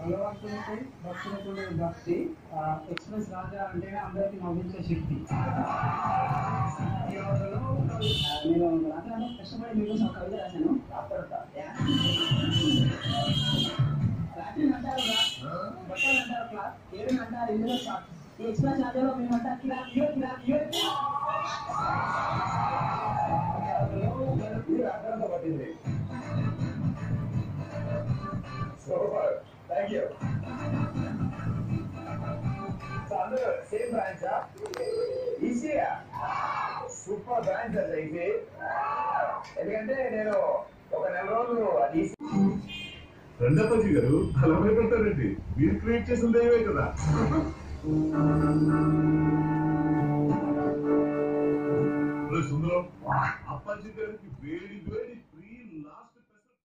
భగవంతునికి భక్తులకునే భక్తి ఎక్స్ప్రెస్ రాజా అంటేనే అందరికి నవ్వించే శక్తి నేను రాజాను కష్టపడి మీకోసం ఒక కవిత రాశాను బట్టలు అంటారు క్లాస్ ఏడు అంటారు ఇందులో ఎక్స్ప్రెస్ రాజాలో మేమంటారు క్లాస్ కిరా పట్టింది. సూపర్ థ్యాంక్ యూ అందరూ సేమ్ బ్రాంచా ఈజీగా సూపర్ బ్రాంచ్ అది అయితే ఎందుకంటే నేను ఒక నెల రోజులు అది రంగపతి గారు అలా భయపడతారండి మీరు క్రియేట్ చేసిన దైవే కదా. సుందరం. పసిగరికి వేడి వేడి ప్రీ లాస్ట్